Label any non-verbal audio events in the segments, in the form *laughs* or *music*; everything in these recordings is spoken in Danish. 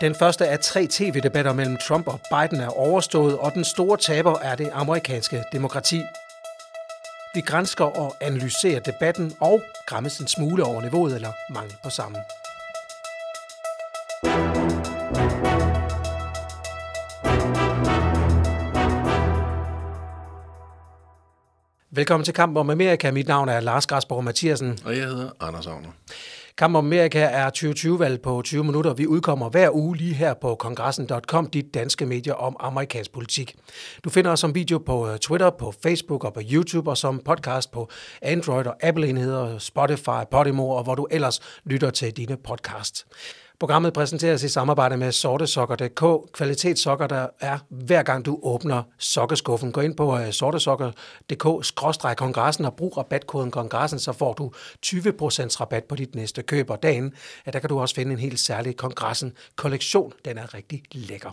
Den første af tre tv-debatter mellem Trump og Biden er overstået, og den store taber er det amerikanske demokrati. Vi grænsker og analyserer debatten og græmmes en smule over niveauet eller mangel på sammen. Velkommen til Kamp om Amerika. Mit navn er Lars Græsborg Mathiasen. Og jeg hedder Anders Agner. Kamp om Amerika er 2020-valg på 20 minutter. Vi udkommer hver uge lige her på kongressen.com, dit danske medier om amerikansk politik. Du finder os som video på øh, Twitter, på Facebook og på YouTube, og som podcast på Android og Apple-enheder, Spotify, Podimo og hvor du ellers lytter til dine podcasts. Programmet præsenteres i samarbejde med sortesokker.dk. Kvalitetssokker, der er hver gang du åbner sokkeskuffen. Gå ind på øh, sortesokker.dk-kongressen og brug rabatkoden kongressen, så får du 20% rabat på dit næste køb. Og dagen, ja, der kan du også finde en helt særlig kongressen kollektion. Den er rigtig lækker.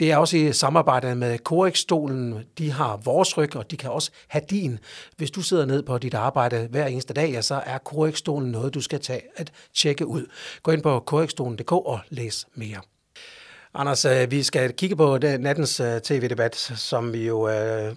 Det er også i samarbejde med Corex-stolen. De har vores ryg, og de kan også have din. Hvis du sidder ned på dit arbejde hver eneste dag, ja, så er Corex-stolen noget, du skal tage at tjekke ud. Gå ind på corixstolen.dk og læs mere. Anders, øh, vi skal kigge på den nattens øh, tv-debat, som vi jo øh,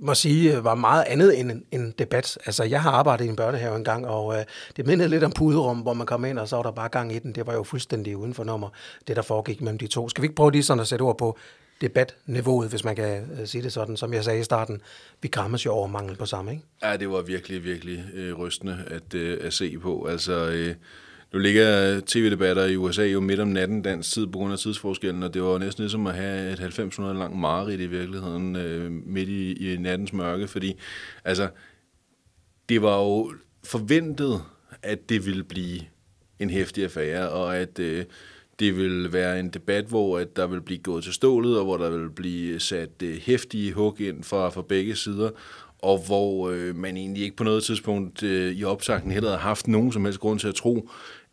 må sige var meget andet end en, en debat. Altså, jeg har arbejdet i en børnehave engang, og øh, det mindede lidt om puderum, hvor man kom ind, og så var der bare gang i den. Det var jo fuldstændig uden for nummer, det der foregik mellem de to. Skal vi ikke prøve lige sådan at sætte ord på debatniveauet, hvis man kan øh, sige det sådan, som jeg sagde i starten. Vi krammes jo over mangel på samme, ikke? Ja, det var virkelig, virkelig øh, rystende at, øh, at se på. Altså, øh, nu ligger tv-debatter i USA jo midt om natten dansk tid på grund af tidsforskellen, og det var næsten ligesom at have et 9000 lang mareridt i virkeligheden øh, midt i, i nattens mørke, fordi altså, det var jo forventet, at det ville blive en hæftig affære, og at øh, det vil være en debat, hvor at der vil blive gået til stålet, og hvor der vil blive sat øh, hæftige hug ind fra, fra begge sider, og hvor øh, man egentlig ikke på noget tidspunkt øh, i opsagten heller har haft nogen som helst grund til at tro,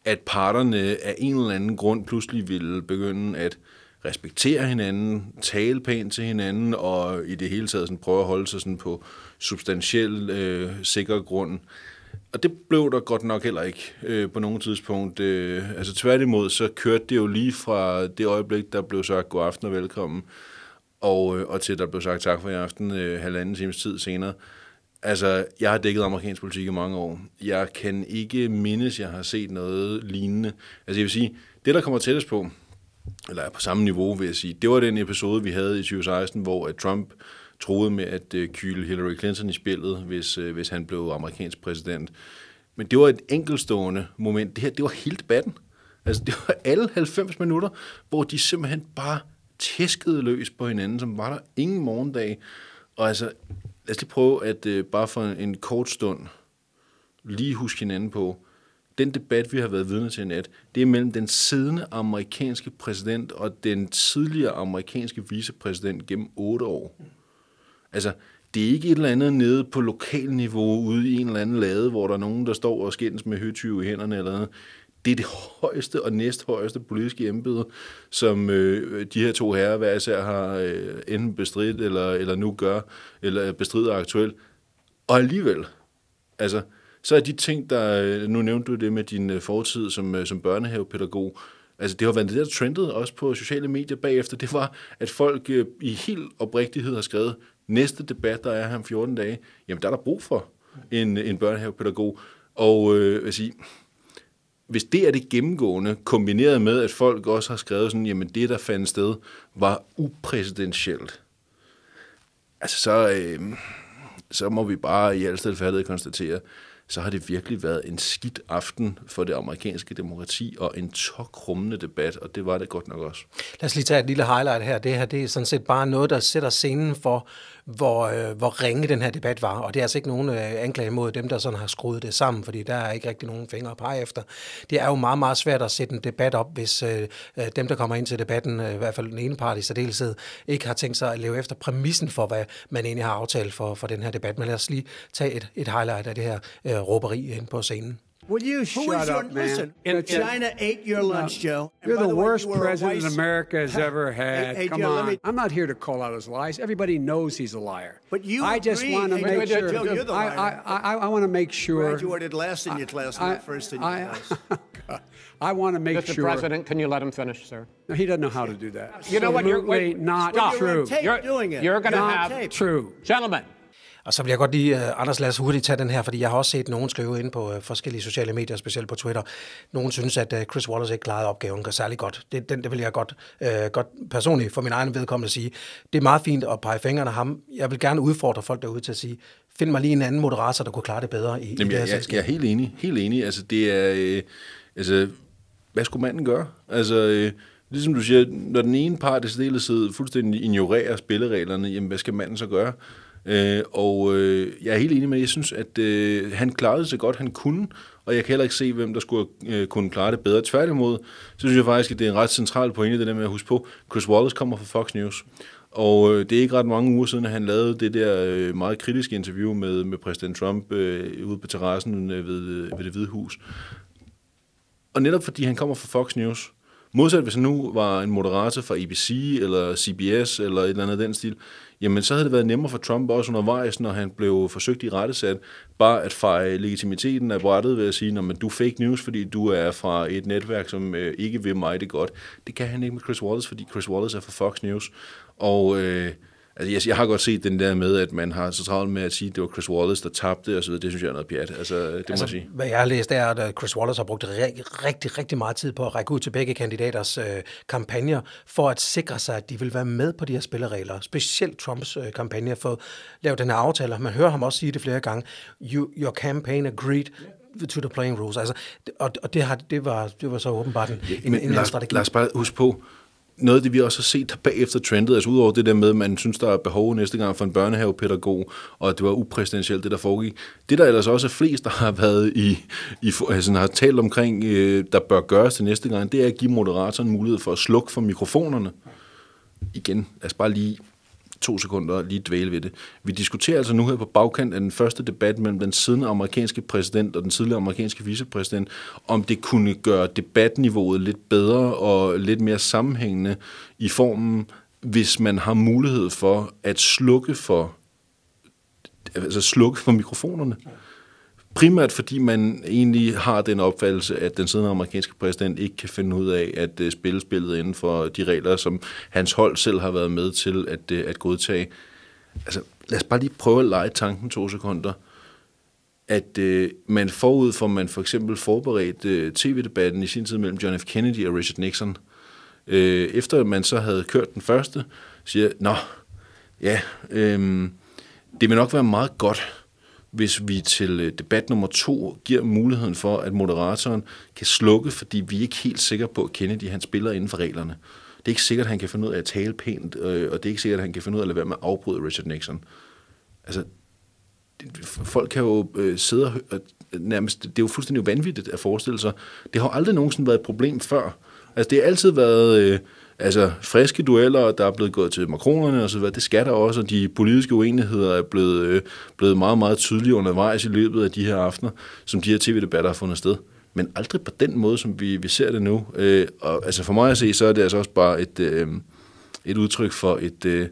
at parterne af en eller anden grund pludselig ville begynde at respektere hinanden, tale pænt til hinanden, og i det hele taget sådan prøve at holde sig sådan på substantiel, øh, sikker grund. Og det blev der godt nok heller ikke øh, på nogen tidspunkt. Øh, altså tværtimod, så kørte det jo lige fra det øjeblik, der blev sagt god aften og velkommen, og, øh, og til der blev sagt tak for i aften øh, halvanden times tid senere. Altså, jeg har dækket amerikansk politik i mange år. Jeg kan ikke mindes, jeg har set noget lignende. Altså, jeg vil sige, det der kommer tættest på, eller er på samme niveau, vil jeg sige, det var den episode, vi havde i 2016, hvor at Trump troede med at øh, kyle Hillary Clinton i spillet, hvis, øh, hvis han blev amerikansk præsident. Men det var et enkeltstående moment. Det her, det var hele debatten. Altså, det var alle 90 minutter, hvor de simpelthen bare tæskede løs på hinanden, som var der ingen morgendag. Og altså, lad os lige prøve at øh, bare for en kort stund lige huske hinanden på, den debat, vi har været vidne til i nat, det er mellem den siddende amerikanske præsident og den tidligere amerikanske vicepræsident gennem otte år. Altså, det er ikke et eller andet nede på lokalniveau ude i en eller anden lade, hvor der er nogen, der står og skændes med høtyve i hænderne eller noget det er det højeste og næsthøjeste politiske embede, som øh, de her to herrer hver især har øh, enten bestridt eller, eller nu gør, eller bestrider aktuelt. Og alligevel, altså, så er de ting, der, øh, nu nævnte du det med din øh, fortid som, øh, som børnehavepædagog, altså det har været det der trendet også på sociale medier bagefter, det var, at folk i helt oprigtighed har skrevet, næste debat, der er her om 14 dage, jamen der er der brug for en, en børnehavepædagog. Og øh, vil sige, hvis det er det gennemgående, kombineret med, at folk også har skrevet sådan, jamen det, der fandt sted, var upræsidentielt, altså så, øh, så må vi bare i al stilfærdighed konstatere, så har det virkelig været en skidt aften for det amerikanske demokrati og en tokrummende debat, og det var det godt nok også. Lad os lige tage et lille highlight her. Det her det er sådan set bare noget, der sætter scenen for, hvor, øh, hvor ringe den her debat var. Og det er altså ikke nogen øh, anklage mod dem, der sådan har skruet det sammen, fordi der er ikke rigtig nogen fingre at pege efter. Det er jo meget, meget svært at sætte en debat op, hvis øh, øh, dem, der kommer ind til debatten, øh, i hvert fald den ene part i særdeleshed, ikke har tænkt sig at leve efter præmissen for, hvad man egentlig har aftalt for, for den her debat. Men lad os lige tage et, et highlight af det her øh, råberi ind på scenen. Will you Who shut is your, up, man? Listen, In- in- China ate your lunch, Joe. And You're by the way, worst you president vice- America has ever had. Hey, hey, Come Joe, on. me- I'm not here to call out his lies. Everybody knows he's a liar. But you I just agree. want to Hey, make Joe, sure. Joe, you're the I, liar. I, I, I want to make sure. Graduated last in your class, I, not first in your I, class. *laughs* I want to make Mr. sure. President, can you let him finish, sir? No, he doesn't know how to do that. You know what, you're- Absolutely wait, not stop. True. You're- doing it. you're gonna have- tape. True. Gentlemen, Og så vil jeg godt lige, uh, Anders, lad os hurtigt tage den her, fordi jeg har også set nogen skrive ind på uh, forskellige sociale medier, specielt på Twitter. Nogen synes, at uh, Chris Wallace ikke klarede opgaven særlig godt. Det, den, det vil jeg godt, uh, godt personligt for min egen vedkommende sige. Det er meget fint at pege fingrene af ham. Jeg vil gerne udfordre folk derude til at sige, find mig lige en anden moderator, der kunne klare det bedre i, i Jamen, det her jeg, jeg, jeg er helt enig. Helt enig. Altså, det er... Øh, altså, hvad skulle manden gøre? Altså, øh, ligesom du siger, når den ene part i særdeleshed fuldstændig ignorerer spillereglerne, jamen, hvad skal manden så gøre? Øh, og øh, jeg er helt enig med, jeg synes, at øh, han klarede sig godt, han kunne, og jeg kan heller ikke se, hvem der skulle øh, kunne klare det bedre. Tværtimod, så synes jeg faktisk, at det er en ret central pointe, det der med at huske på, Chris Wallace kommer fra Fox News. Og øh, det er ikke ret mange uger siden, at han lavede det der øh, meget kritiske interview med, med præsident Trump øh, ude på terrassen øh, ved, øh, ved det hvide hus. Og netop fordi han kommer fra Fox News, modsat hvis han nu var en moderator fra ABC eller CBS eller et eller andet af den stil, jamen så havde det været nemmere for Trump også undervejs, når han blev forsøgt i rettesat, bare at feje legitimiteten af brættet ved at sige, at du er fake news, fordi du er fra et netværk, som øh, ikke vil mig det godt. Det kan han ikke med Chris Wallace, fordi Chris Wallace er fra Fox News. Og øh, altså, jeg, jeg har godt set den der med, at man har så travlt med at sige, at det var Chris Wallace, der tabte, og så videre. Det synes jeg er noget pjat. Altså, det altså, må jeg sige. Hvad jeg har læst, er, at Chris Wallace har brugt rigtig, rigtig, meget tid på at række ud til begge kandidaters øh, kampagner, for at sikre sig, at de vil være med på de her spilleregler. Specielt Trumps øh, kampagne for at lave den her aftale. Man hører ham også sige det flere gange. You, your campaign agreed to the playing rules. Altså, og, og det, har, det, var, det var så åbenbart en, en, Men en, en lad, strategi. lad os bare huske på, noget af det, vi også har set der bagefter trendet, altså udover det der med, at man synes, der er behov næste gang for en børnehavepædagog, og at det var upræsidentielt, det der foregik. Det, der ellers også er flest, der har været i, i altså, har talt omkring, øh, der bør gøres til næste gang, det er at give moderatoren mulighed for at slukke for mikrofonerne. Igen, altså bare lige to sekunder lige dvæle ved det. Vi diskuterer altså nu her på bagkant af den første debat mellem den siddende amerikanske præsident og den tidligere amerikanske vicepræsident, om det kunne gøre debatniveauet lidt bedre og lidt mere sammenhængende i formen, hvis man har mulighed for at slukke for, altså slukke for mikrofonerne. Primært fordi man egentlig har den opfattelse, at den siddende amerikanske præsident ikke kan finde ud af at øh, spille spillet inden for de regler, som hans hold selv har været med til at, øh, at godtage. Altså, lad os bare lige prøve at lege tanken to sekunder. At øh, man forud for, man for eksempel forberedte øh, tv-debatten i sin tid mellem John F. Kennedy og Richard Nixon, øh, efter man så havde kørt den første, siger, nå, ja, øh, det vil nok være meget godt, hvis vi til øh, debat nummer to giver muligheden for, at moderatoren kan slukke, fordi vi er ikke helt sikre på, at Kennedy han spiller inden for reglerne. Det er ikke sikkert, at han kan finde ud af at tale pænt, øh, og det er ikke sikkert, at han kan finde ud af at lade være med at afbryde Richard Nixon. Altså, det- folk kan jo øh, sidde og og øh, nærmest, det er jo fuldstændig vanvittigt at forestille sig. Det har aldrig nogensinde været et problem før. Altså, det har altid været øh, altså, friske dueller, der er blevet gået til makronerne og så videre. Det skal der også, og de politiske uenigheder er blevet, øh, blevet meget, meget tydelige undervejs i løbet af de her aftener, som de her tv-debatter har fundet sted. Men aldrig på den måde, som vi, vi ser det nu. Øh, og altså for mig at se, så er det altså også bare et, øh, et udtryk for et... Øh,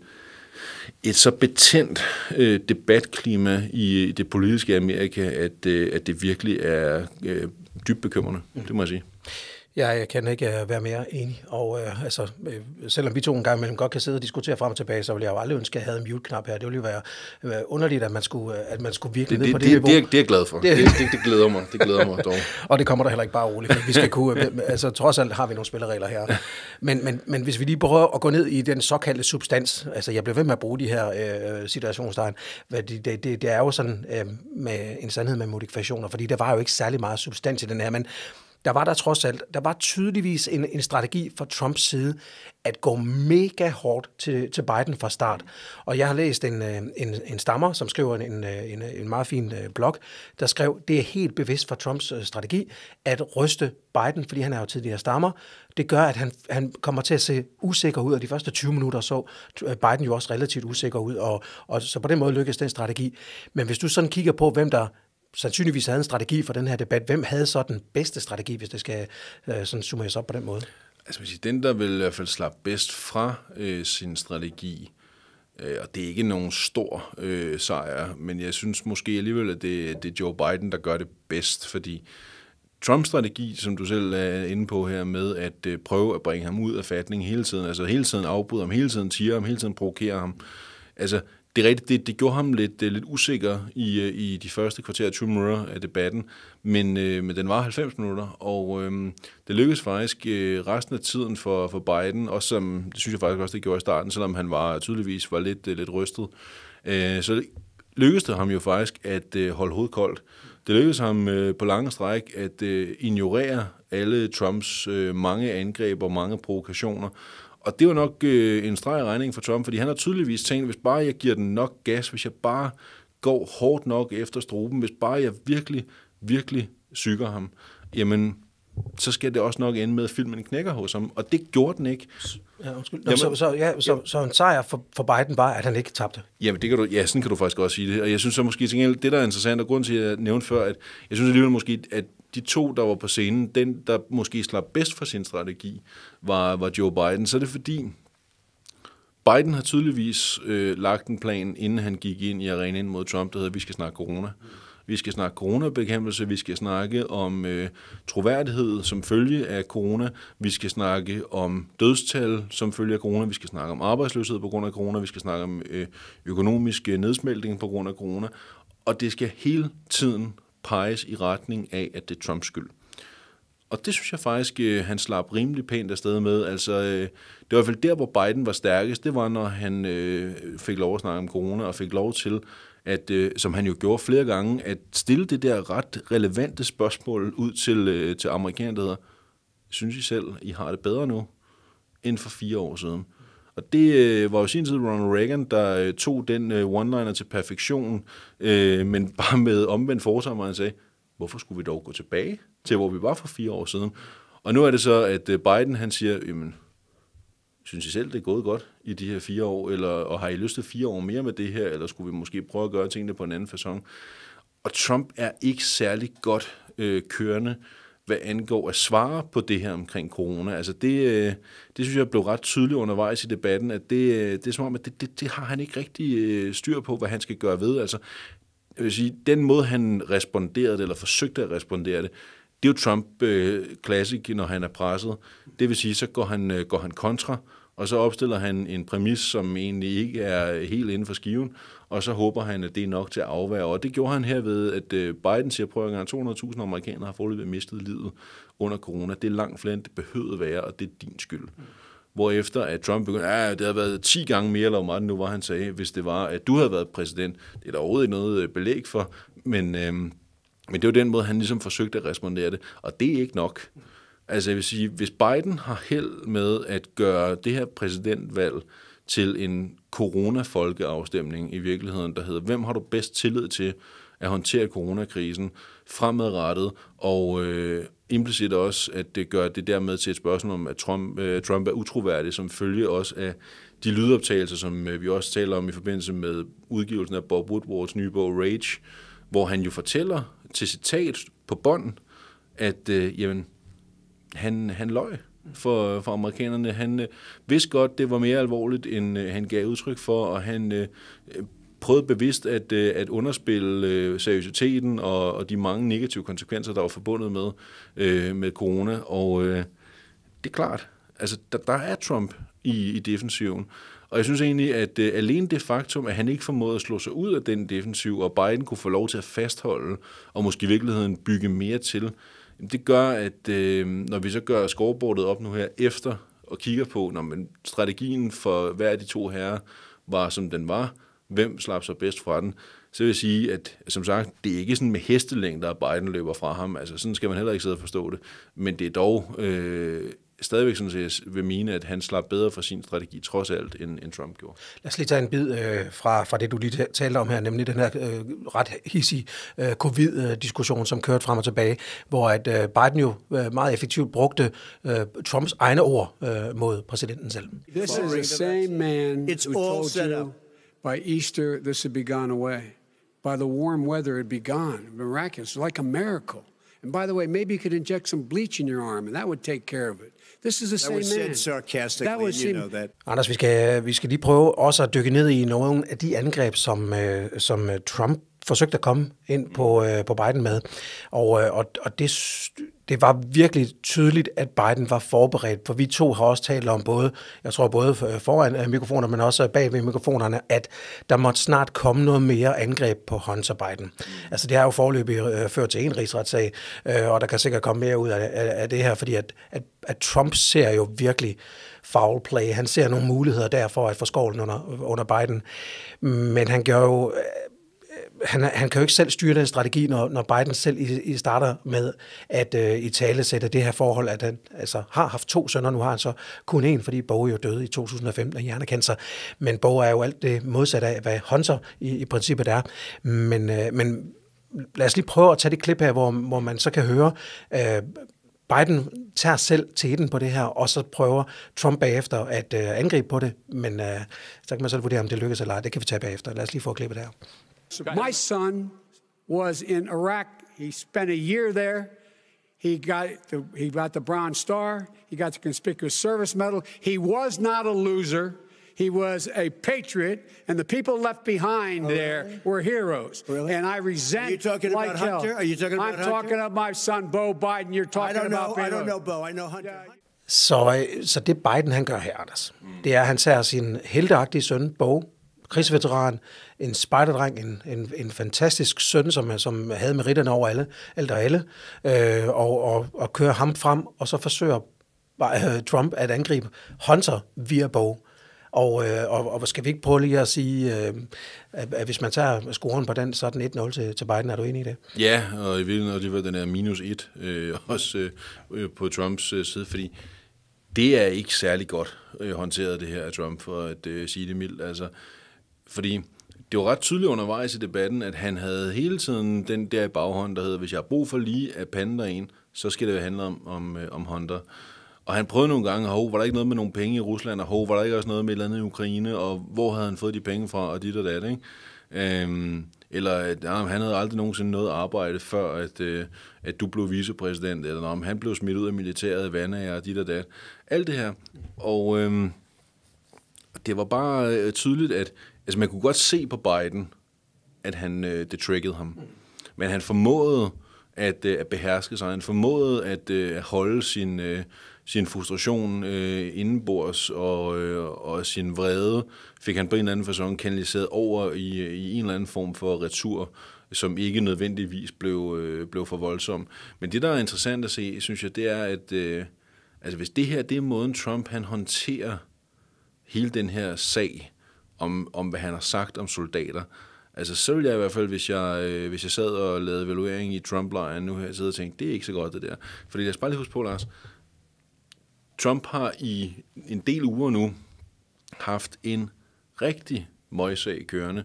et så betændt øh, debatklima i det politiske Amerika, at, øh, at det virkelig er øh, dybt bekymrende. Det må jeg sige. Ja, jeg kan ikke uh, være mere enig. Og uh, altså, uh, selvom vi to en gang imellem godt kan sidde og diskutere frem og tilbage, så ville jeg jo aldrig ønske, at jeg havde en mute-knap her. Det ville jo være uh, underligt, at man skulle, uh, at man skulle virkelig Det, ned på det, det, niveau. det, er, det er jeg glad for. Det- Det, det, det glæder mig. Det glæder mig dog. *laughs* Og det kommer der heller ikke bare roligt. Vi skal kunne, altså trods alt har vi nogle spilleregler her. Men, men, men hvis vi lige prøver at gå ned i den såkaldte substans, altså jeg bliver ved med at bruge de her øh, situationstegn, det, det, det, det er jo sådan øh, med en sandhed med modifikationer, fordi der var jo ikke særlig meget substans i den her, men der var der trods alt, der var tydeligvis en, en strategi fra Trumps side at gå mega hårdt til, til Biden fra start. Og jeg har læst en, øh, en, en stammer, som skriver en, en, øh, en, meget fin øh, blog, der skrev, det er helt bevidst for Trumps strategi at ryste Biden, fordi han er jo tidligere stammer. Det gør, at han, han kommer til at se usikker ud, og de første 20 minutter så Biden jo også relativt usikker ud, og, og så på den måde lykkes den strategi. Men hvis du sådan kigger på, hvem der sandsynligvis havde en strategi for den her debat. Hvem havde så den bedste strategi, hvis det skal øh, sådan summeres op på den måde? Altså, hvis den, der vil i hvert fald slappe bedst fra øh, sin strategi, øh, og det er ikke nogen stor øh, sejr, men jeg synes måske alligevel, at det, det er Joe Biden, der gør det bedst, fordi Trumps strategi, som du selv er inde på her med, at øh, prøve at bringe ham ud af fatning hele tiden, altså hele tiden afbryde ham, hele tiden tiger ham, hele tiden provokere ham, altså det er rigtigt, det, det gjorde ham lidt, øh, lidt usikker i, øh, i de første kvarter 20 minutter af debatten, men, øh, men den var 90 minutter, og øh, det lykkedes faktisk øh, resten af tiden for, for Biden, også som, det synes jeg faktisk også, det gjorde i starten, selvom han var tydeligvis var lidt, øh, lidt rystet. Øh, så lykkedes det ham jo faktisk at øh, holde hovedet koldt. Det lykkedes ham øh, på lange stræk at øh, ignorere alle Trumps øh, mange angreb og mange provokationer, og det var nok øh, en streg regning for Trump, fordi han har tydeligvis tænkt, hvis bare jeg giver den nok gas, hvis jeg bare går hårdt nok efter struben, hvis bare jeg virkelig, virkelig syger ham, jamen, så skal det også nok ende med, at filmen knækker hos ham. Og det gjorde den ikke. Ja, undskyld. Nå, jamen, så, så, ja, så, så en sejr for, for Biden var, at han ikke tabte. Jamen, det kan du, ja, sådan kan du faktisk også sige det. Og jeg synes så måske, det der er interessant, og grund til, at jeg nævnte før, at jeg synes alligevel måske, at de to, der var på scenen, den, der måske slap bedst for sin strategi, var, var Joe Biden. Så er det fordi, Biden har tydeligvis øh, lagt en plan, inden han gik ind i arenaen mod Trump, der hedder, vi skal snakke corona. Vi skal snakke coronabekæmpelse, vi skal snakke om øh, troværdighed som følge af corona, vi skal snakke om dødstal som følge af corona, vi skal snakke om arbejdsløshed på grund af corona, vi skal snakke om øh, økonomisk øh, nedsmeltning på grund af corona, og det skal hele tiden peges i retning af, at det er Trumps skyld. Og det synes jeg faktisk, øh, han slap rimelig pænt afsted med. Altså, øh, det var i hvert fald der, hvor Biden var stærkest. Det var, når han øh, fik lov at snakke om corona, og fik lov til, at, øh, som han jo gjorde flere gange, at stille det der ret relevante spørgsmål ud til, til amerikanerne, der hedder, synes I selv, I har det bedre nu, end for fire år siden? Og det øh, var jo sin tid Ronald Reagan, der øh, tog den øh, one-liner til perfektion, øh, men *laughs* bare med omvendt fortegn, hvor han sagde, hvorfor skulle vi dog gå tilbage til, hvor vi var for fire år siden? Og nu er det så, at øh, Biden han siger, jamen, synes I selv, det er gået godt i de her fire år, eller, og har I lyst til fire år mere med det her, eller skulle vi måske prøve at gøre tingene på en anden façon? Og Trump er ikke særlig godt øh, kørende hvad angår at svare på det her omkring corona. Altså det, øh, det synes jeg blev ret tydeligt undervejs i debatten, at det, øh, det er som om, at det, det, det har han ikke rigtig øh, styr på, hvad han skal gøre ved. Altså, jeg vil sige, den måde, han responderede det, eller forsøgte at respondere det, det er jo Trump øh, classic, når han er presset. Det vil sige, så går han, øh, går han kontra, og så opstiller han en præmis, som egentlig ikke er helt inden for skiven, og så håber han, at det er nok til at afvære. Og det gjorde han her ved, at øh, Biden siger, prøv at 200.000 amerikanere har forløbet mistet livet under corona. Det er langt flere, end det behøvede være, og det er din skyld. Mm. Hvorefter at Trump begyndte, ja, det har været 10 gange mere, eller meget nu, hvor han sagde, hvis det var, at du havde været præsident. Det er der overhovedet ikke noget øh, belæg for, men, øhm, men det var den måde, han ligesom forsøgte at respondere det, og det er ikke nok. Altså jeg vil sige, hvis Biden har held med at gøre det her præsidentvalg til en corona-folkeafstemning i virkeligheden, der hedder, hvem har du bedst tillid til at håndtere coronakrisen fremadrettet, og øh, implicit også, at det gør det dermed til et spørgsmål om, at Trump, øh, Trump er utroværdig, som følge også af de lydoptagelser, som øh, vi også taler om i forbindelse med udgivelsen af Bob Woodwards nye bog Rage, hvor han jo fortæller til citat på bånd, at øh, jamen, han, han løg for, for amerikanerne. Han øh, vidste godt, det var mere alvorligt, end øh, han gav udtryk for, og han øh, prøvede bevidst at, øh, at underspille øh, seriøsiteten og, og de mange negative konsekvenser, der var forbundet med, øh, med corona. Og øh, det er klart, altså der, der er Trump i, i defensiven. Og jeg synes egentlig, at øh, alene det faktum, at han ikke formåede at slå sig ud af den defensiv, og Biden kunne få lov til at fastholde, og måske i virkeligheden bygge mere til, det gør, at øh, når vi så gør scoreboardet op nu her efter, og kigger på, når man, strategien for hver af de to herrer var, som den var, hvem slap sig bedst fra den, så vil jeg sige, at som sagt, det er ikke sådan med hestelængder, at Biden løber fra ham. Altså sådan skal man heller ikke sidde og forstå det. Men det er dog øh, stadigvæk sådan, jeg vil mene, at han slap bedre for sin strategi, trods alt, end, end Trump gjorde. Lad os lige tage en bid øh, fra, fra det, du lige talte om her, nemlig den her øh, ret hissige øh, covid-diskussion, som kørte frem og tilbage, hvor at øh, Biden jo øh, meget effektivt brugte øh, Trumps egne ord øh, mod præsidenten selv. This is the same man It's who all told set you up. by Easter this would be gone away. by the warm weather, it'd be gone. Miraculous, like a miracle. And by the way, maybe you could inject some bleach in your arm, and that would take care of it. This is the That same was man. said sarcastically, That was you know that. Anders, vi skal, vi skal lige prøve også at dykke ned i nogle af de angreb, som, øh, som øh, Trump forsøgte at komme ind på, øh, på Biden med. Og, øh, og, og det, det var virkelig tydeligt, at Biden var forberedt, for vi to har også talt om både, jeg tror både foran øh, mikrofoner, men også bag ved mikrofonerne, at der måtte snart komme noget mere angreb på Hunter Biden. Altså det har jo forløbig øh, ført til en rigsretssag, øh, og der kan sikkert komme mere ud af, af, af det her, fordi at, at, at Trump ser jo virkelig foul play. Han ser nogle muligheder der for at få skovlen under, under Biden. Men han gør jo øh, han, han kan jo ikke selv styre den strategi, når, når Biden selv i, i starter med at øh, i tale sætte det her forhold, at han altså, har haft to sønner, nu har han så kun en, fordi Bo jo døde i 2015 af hjernekancer. Men Bo er jo alt det modsatte af, hvad Hunter i, i princippet er. Men, øh, men lad os lige prøve at tage det klip her, hvor, hvor man så kan høre, øh, Biden tager selv teten på det her, og så prøver Trump bagefter at øh, angribe på det, men øh, så kan man selv vurdere, om det lykkes eller ej. Det kan vi tage bagefter. Lad os lige få klippet her. So my son was in Iraq. He spent a year there. He got the, he got the Bronze Star. He got the Conspicuous Service Medal. He was not a loser. He was a patriot, and the people left behind there were heroes. Oh, Really? And I resent. Are you talking like about hell. Hunter? Are you talking about I'm Hunter? talking about my son, Bo Biden. You're I talking don't know. about. I don't know, Bo. I know Hunter. Så, øh, så det Biden han gør her, Anders, det er, at han tager sin helteagtige søn, Bo, krigsveteran, en spejderdreng, en, en, en fantastisk søn, som, som havde meritterne over alle, alt og alle, øh, og, og, og kører ham frem, og så forsøger øh, Trump at angribe Hunter via bog. Og, øh, og, og skal vi ikke prøve lige at sige, øh, at, at hvis man tager scoren på den, så er den 1-0 til, til Biden. Er du enig i det? Ja, og i virkeligheden, det var den her minus 1, øh, *laughs* også øh, på Trumps øh, side, fordi det er ikke særlig godt øh, håndteret, det her af Trump, for at øh, sige det mildt. Altså, fordi det var ret tydeligt undervejs i debatten, at han havde hele tiden den der i baghånd, der hedder, hvis jeg har brug for lige at pande en, så skal det jo handle om, om, øh, om Hunter. Og han prøvede nogle gange, hov, var der ikke noget med nogle penge i Rusland, og hov, var der ikke også noget med et eller andet i Ukraine, og hvor havde han fået de penge fra, og dit og dat, ikke? Øhm, eller at ja, han havde aldrig nogensinde noget arbejde før, at, øh, at du blev vicepræsident, eller om han blev smidt ud af militæret, vandager og dit og dat. Alt det her. Og øhm, det var bare øh, tydeligt, at altså, man kunne godt se på Biden, at han, øh, det triggede ham. Men han formåede at, øh, at beherske sig. Han formåede at, øh, at holde sin, øh, sin frustration øh, indenbords, og, øh, og sin vrede fik han på en eller anden façon kanaliseret over i, øh, i en eller anden form for retur, som ikke nødvendigvis blev, øh, blev for voldsom. Men det, der er interessant at se, synes jeg, det er, at øh, altså, hvis det her det er måden, Trump han håndterer hele den her sag om, om hvad han har sagt om soldater. Altså, så ville jeg i hvert fald, hvis jeg, øh, hvis jeg sad og lavede evaluering i Trump-lejren nu her, sidde og tænke, det er ikke så godt det der. Fordi lad os bare lige huske på, Lars, Trump har i en del uger nu haft en rigtig møgssag kørende,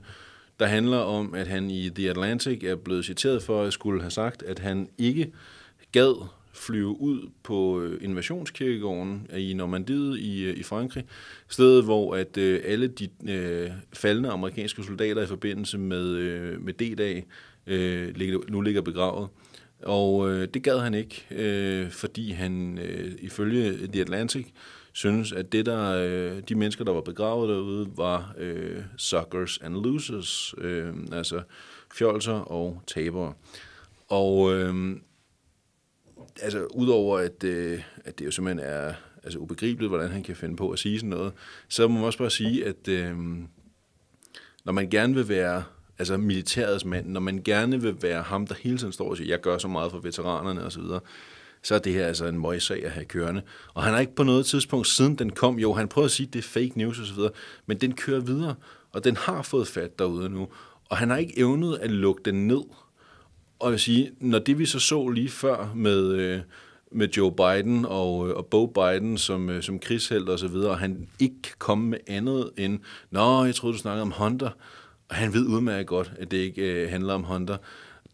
der handler om, at han i The Atlantic er blevet citeret for at skulle have sagt, at han ikke gad flyve ud på øh, invasionskirkegården i Normandiet i, øh, i Frankrig. Stedet, hvor at øh, alle de øh, faldende amerikanske soldater i forbindelse med, øh, med D-dag øh, ligger, nu ligger begravet. Og øh, det gad han ikke, øh, fordi han øh, ifølge The Atlantic synes, at det der, øh, de mennesker, der var begravet derude, var øh, suckers and losers, øh, altså fjolser og tabere. Og øh, altså, udover at, øh, at det jo simpelthen er altså, ubegribeligt, hvordan han kan finde på at sige sådan noget, så må man også bare sige, at øh, når man gerne vil være altså militærets mand, når man gerne vil være ham, der hele tiden står og siger, jeg gør så meget for veteranerne osv., så er det her altså en møgssag at have kørende. Og han har ikke på noget tidspunkt, siden den kom, jo, han prøver at sige, at det er fake news osv., men den kører videre, og den har fået fat derude nu, og han har ikke evnet at lukke den ned. Og jeg vil sige, når det vi så så lige før med, øh, med Joe Biden og, øh, og Bo Biden som, øh, som krigshelt og så videre, og han ikke kan komme med andet end, nå, jeg troede, du snakkede om Hunter, og han ved udmærket godt, at det ikke øh, handler om Hunter.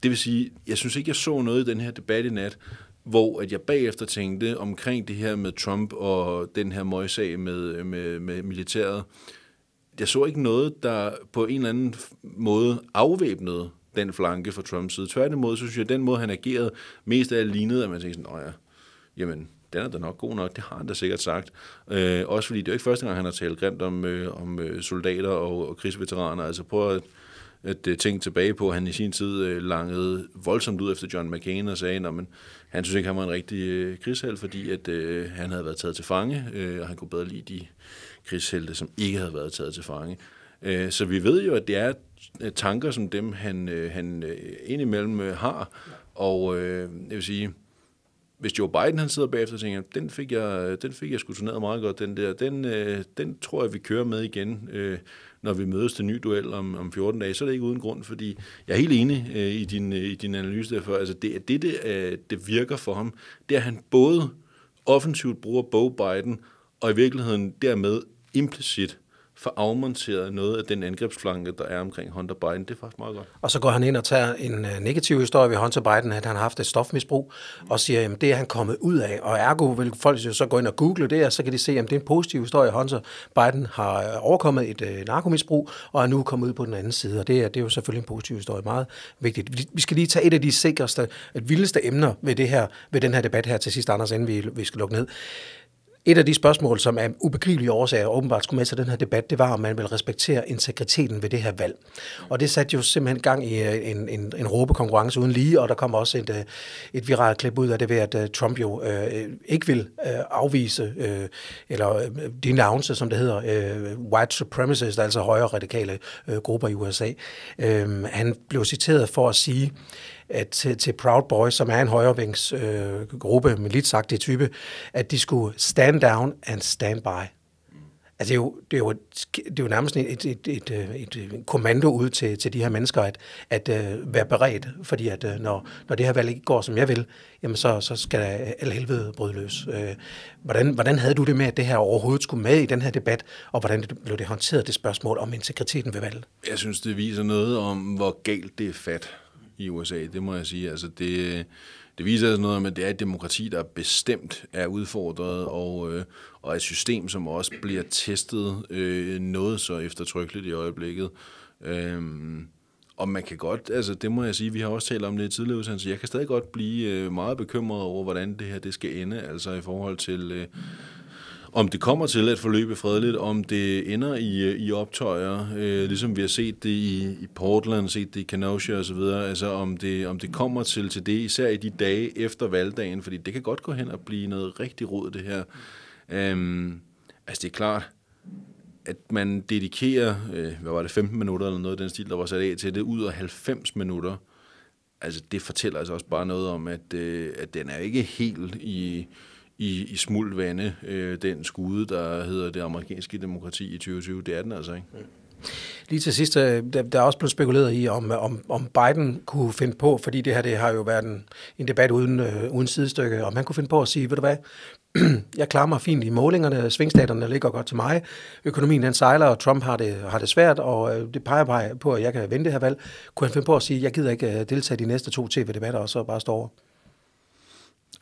Det vil sige, jeg synes ikke, jeg så noget i den her debat i nat, hvor at jeg bagefter tænkte omkring det her med Trump og den her møgssag med, øh, med, med militæret. Jeg så ikke noget, der på en eller anden måde afvæbnede den flanke fra Trumps side. Tværtimod, så synes jeg, at den måde, han agerede, mest af alt lignede, at man tænkte sådan, ja, jamen, den er da nok god nok, det har han da sikkert sagt. Øh, også fordi det er jo ikke første gang, han har talt grimt om, øh, om øh, soldater og, og krigsveteraner. Altså prøv at, at øh, tænke tilbage på, at han i sin tid øh, langede voldsomt ud efter John McCain og sagde, at han synes ikke, han var en rigtig øh, krigsheld, fordi at, øh, han havde været taget til fange, øh, og han kunne bedre lide de krigshelte, som ikke havde været taget til fange. Øh, så vi ved jo, at det er øh, tanker som dem, han, øh, han øh, indimellem har, og øh, jeg vil sige, hvis Joe Biden han sidder bagefter og tænker, den fik jeg, den fik jeg sgu turneret meget godt, den der, den, øh, den tror jeg, vi kører med igen, øh, når vi mødes til ny duel om, om 14 dage, så er det ikke uden grund, fordi jeg er helt enig øh, i, din, øh, i din analyse derfor. Altså det, det, det, øh, det virker for ham, det er, at han både offensivt bruger Bo Biden, og i virkeligheden dermed implicit får afmonteret noget af den angrebsflanke, der er omkring Hunter Biden. Det er faktisk meget godt. Og så går han ind og tager en øh, negativ historie ved Hunter Biden, at han har haft et stofmisbrug, og siger, at det er han kommet ud af. Og ergo vil folk jo så gå ind og google det, og så kan de se, at det er en positiv historie. Hunter Biden har øh, overkommet et øh, narkomisbrug, og er nu kommet ud på den anden side. Og det er, det er jo selvfølgelig en positiv historie. Meget vigtigt. Vi skal lige tage et af de sikreste, et vildeste emner ved, det her, ved den her debat her til sidst, Anders, inden vi, vi skal lukke ned. Et af de spørgsmål, som er ubegribelige årsager åbenbart skulle med til den her debat, det var, om man vil respektere integriteten ved det her valg. Og det satte jo simpelthen gang i øh, en, en, en råbekonkurrence uden lige, og der kom også et, øh, et viralt klip ud af det ved, at øh, Trump jo øh, ikke vil øh, afvise, øh, eller denounce, som det hedder, øh, white supremacists, altså højre radikale øh, grupper i USA. Øh, han blev citeret for at sige, at til, til Proud Boys, som er en højrevingsgruppe, øh, militsagtig type, at de skulle stand down and stand by. Altså, det er jo, det er jo, det er jo nærmest et, et, et, et, et, kommando ud til, til de her mennesker, at, at uh, være beredt, fordi at uh, når, når det her valg ikke går, som jeg vil, jamen så, så skal der al helvede bryde løs. Uh, hvordan, hvordan havde du det med, at det her overhovedet skulle med i den her debat, og hvordan blev det håndteret, det spørgsmål om integriteten ved valget? Jeg synes, det viser noget om, hvor galt det er fat i USA, det må jeg sige. Altså det, det viser altså noget om, at det er et demokrati, der bestemt er udfordret, og, øh, og et system, som også bliver testet øh, noget så eftertrykkeligt i øjeblikket. Øhm, og man kan godt, altså det må jeg sige, vi har også talt om det i tidligere så jeg kan stadig godt blive øh, meget bekymret over, hvordan det her det skal ende, altså i forhold til... Øh, om det kommer til at forløbe fredeligt, om det ender i, øh, i optøjer, øh, ligesom vi har set det i, i Portland, set det i Kenosha osv., altså om det, om det kommer til, til det, især i de dage efter valgdagen, fordi det kan godt gå hen og blive noget rigtig rod, det her. Øhm, altså det er klart, at man dedikerer, øh, hvad var det, 15 minutter eller noget af den stil, der var sat af til det, ud af 90 minutter, altså det fortæller altså også bare noget om, at, øh, at den er ikke helt i i, i smuld vande, øh, den skude, der hedder det amerikanske demokrati i 2020. Det er den altså ikke. Mm. Lige til sidst, øh, der, der er også blevet spekuleret i, om, om, om Biden kunne finde på, fordi det her det har jo været en, en debat uden, øh, uden sidestykke, om han kunne finde på at sige, ved du hvad, *clears throat* jeg klarer mig fint i målingerne, svingstaterne ligger godt til mig, økonomien den sejler, og Trump har det, har det svært, og øh, det peger på, at jeg kan vinde det her valg. Kunne han finde på at sige, jeg gider ikke øh, deltage i de næste to tv-debatter, og så bare stå over?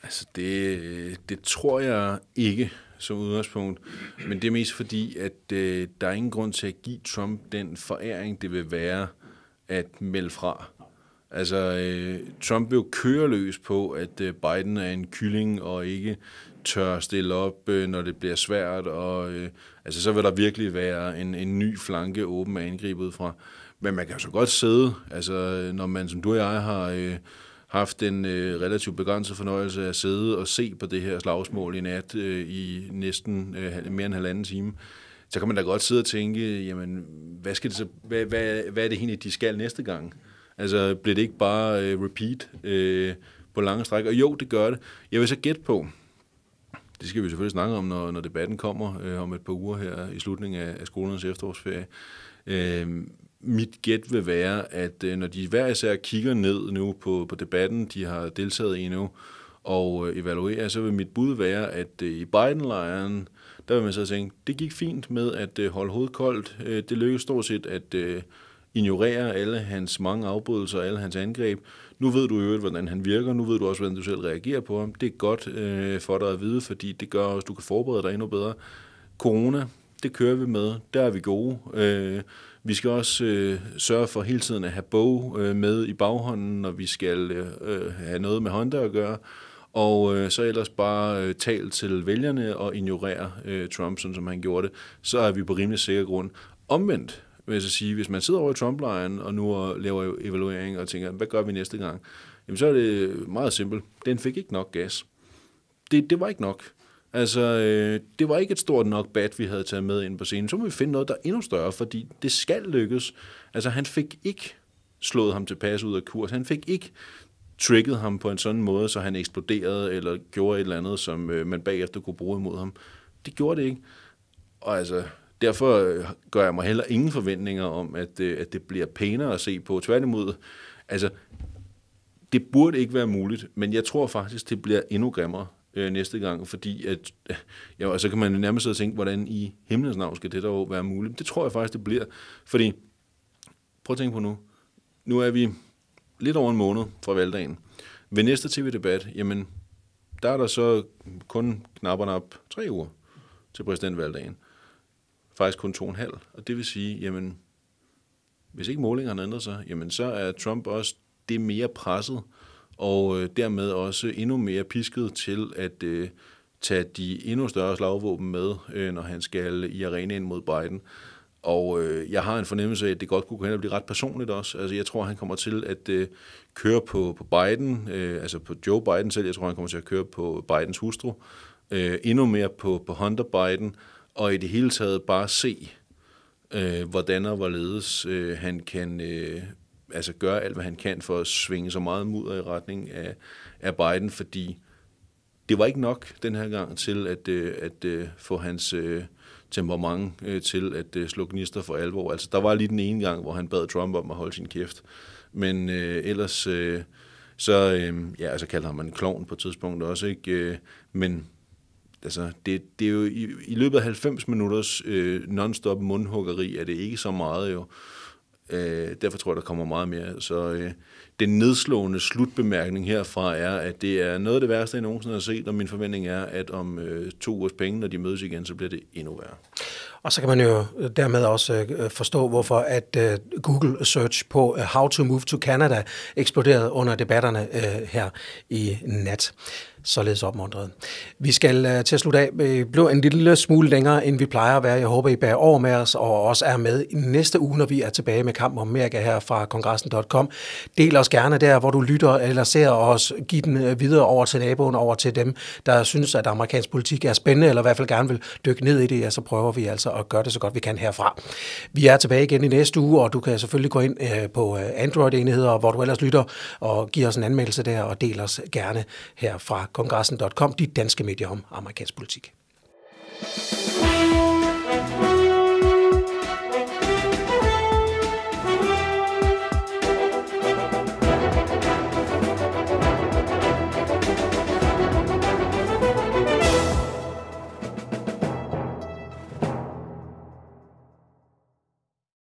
Altså, det, det tror jeg ikke som udgangspunkt. Men det er mest fordi, at øh, der er ingen grund til at give Trump den foræring, det vil være at melde fra. Altså, øh, Trump vil jo køre løs på, at øh, Biden er en kylling og ikke tør stille op, øh, når det bliver svært. Og, øh, altså, så vil der virkelig være en, en ny flanke åben angrebet fra. Men man kan jo så godt sidde, altså, når man som du og jeg har... Øh, haft en øh, relativt begrænset fornøjelse af at sidde og se på det her slagsmål i nat øh, i næsten øh, mere end halvanden time, så kan man da godt sidde og tænke, jamen, hvad, skal det så, hvad, hvad, hvad er det egentlig, de skal næste gang? Altså, bliver det ikke bare øh, repeat øh, på lange stræk? Og jo, det gør det. Jeg vil så gætte på, det skal vi selvfølgelig snakke om, når, når debatten kommer øh, om et par uger her i slutningen af, af skolernes efterårsferie. Øh, mit gæt vil være, at øh, når de hver især kigger ned nu på, på debatten, de har deltaget i nu, og øh, evaluerer, så vil mit bud være, at øh, i Biden-lejren, der vil man så tænke, det gik fint med at øh, holde hovedet koldt. Øh, det lykkedes stort set at øh, ignorere alle hans mange afbrydelser og alle hans angreb. Nu ved du jo hvordan han virker, nu ved du også, hvordan du selv reagerer på ham. Det er godt øh, for dig at vide, fordi det gør også, at du kan forberede dig endnu bedre. Corona, det kører vi med. Der er vi gode. Øh, vi skal også øh, sørge for hele tiden at have bog øh, med i baghånden, når vi skal øh, øh have noget med Honda at gøre. Og øh, så ellers bare øh, tale til vælgerne og ignorere øh, Trump, sådan som han gjorde det. Så er vi på rimelig sikker grund. Omvendt vil jeg så sige, hvis man sidder over i Trump-lejren og nu laver evaluering og tænker, hvad gør vi næste gang? Jamen så er det meget simpelt. Den fik ikke nok gas. Det, det var ikke nok. Altså, øh, det var ikke et stort nok bat, vi havde taget med ind på scenen. Så må vi finde noget, der er endnu større, fordi det skal lykkes. Altså, han fik ikke slået ham tilpas ud af kurs. Han fik ikke trigget ham på en sådan måde, så han eksploderede eller gjorde et eller andet, som øh, man bagefter kunne bruge imod ham. Det gjorde det ikke. Og altså, derfor øh, gør jeg mig heller ingen forventninger om, at, øh, at det bliver pænere at se på. Tværtimod, altså, det burde ikke være muligt, men jeg tror faktisk, det bliver endnu grimmere øh, næste gang, fordi at, *laughs* ja, og så kan man nærmest sidde og tænke, hvordan i himlens navn skal det dog være muligt. Det tror jeg faktisk, det bliver, fordi, prøv at tænke på nu, nu er vi lidt over en måned fra valgdagen. Ved næste tv-debat, jamen, der er der så kun knapperne op tre uger til præsidentvalgdagen. Faktisk kun to og en halv. Og det vil sige, jamen, hvis ikke målingerne ændrer sig, jamen så er Trump også det mere presset, og øh, dermed også endnu mere pisket til at øh, tage de endnu større slagvåben med, øh, når han skal i arenaen mod Biden. Og øh, jeg har en fornemmelse af, at det godt kunne hen blive ret personligt også. Altså, jeg tror, han kommer til at øh, køre på, på Biden, øh, altså på Joe Biden selv. Jeg tror, han kommer til at køre på Bidens hustru. Øh, endnu mere på, på Hunter Biden. Og i det hele taget bare se, øh, hvordan og hvorledes øh, han kan øh, altså gør alt, hvad han kan for at svinge så meget mudder i retning af, af Biden, fordi det var ikke nok den her gang til at, øh, at, at øh, få hans øh, temperament øh, til at øh, slå gnister for alvor. Altså, der var lige den ene gang, hvor han bad Trump om at holde sin kæft. Men øh, ellers, øh, så øh, ja, altså kaldte han en klovn på et tidspunkt også, ikke? Øh, men altså, det, det er jo i, i løbet af 90 minutters øh, non-stop mundhuggeri, er det ikke så meget jo. Øh, Øh, derfor tror jeg, der kommer meget mere. Så øh, den nedslående slutbemærkning herfra er, at det er noget af det værste, jeg nogensinde har set, og min forventning er, at om øh, to års penge, når de mødes igen, så bliver det endnu værre. Og så kan man jo dermed også øh, forstå, hvorfor at øh, Google Search på øh, How to Move to Canada eksploderede under debatterne øh, her i nat således opmuntret. Vi skal øh, til at slutte af. Øh, blive en lille smule længere, end vi plejer at være. Jeg håber, I bærer over med os og også er med i næste uge, når vi er tilbage med Kamp om Amerika her fra kongressen.com. Del os gerne der, hvor du lytter eller ser os. Giv den øh, videre over til naboen, over til dem, der synes, at amerikansk politik er spændende, eller i hvert fald gerne vil dykke ned i det. Ja, så prøver vi altså at gøre det så godt vi kan herfra. Vi er tilbage igen i næste uge, og du kan selvfølgelig gå ind på Android-enheder, hvor du ellers lytter, og give os en anmeldelse der, og del os gerne her fra kongressen.com, dit danske medie om amerikansk politik.